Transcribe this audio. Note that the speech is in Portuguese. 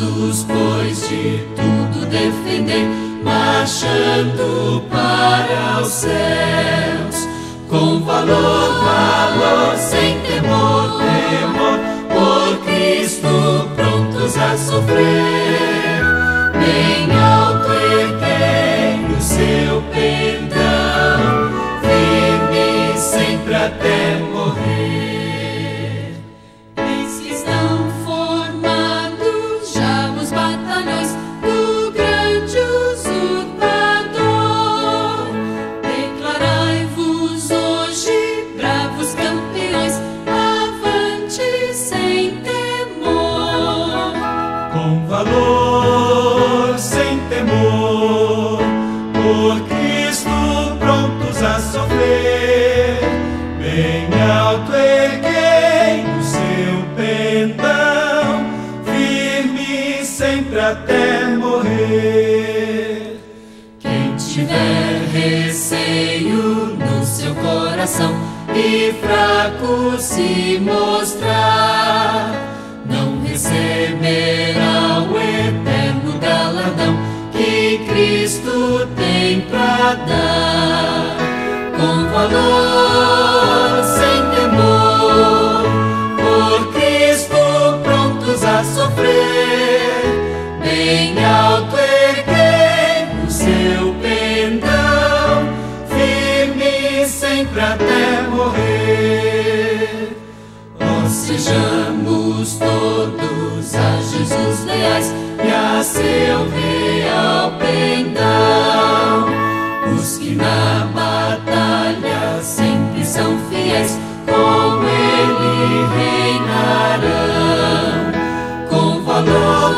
Pois, de tudo defender, marchando para os céus, com valor, valor, sem temor, temor, por Cristo prontos a sofrer. Bem alto erguei o seu pendão, firme sempre até valor, sem temor, por até morrer. Quem tiver receio no seu coração e fraco se mostrar, não receberá o eterno galardão que Cristo tem pra dar. Com valor, sempre até morrer. Ó, sejamos todos a Jesus leais e a seu real pendão. Os que na batalha sempre são fiéis, com ele reinarão. Com valor,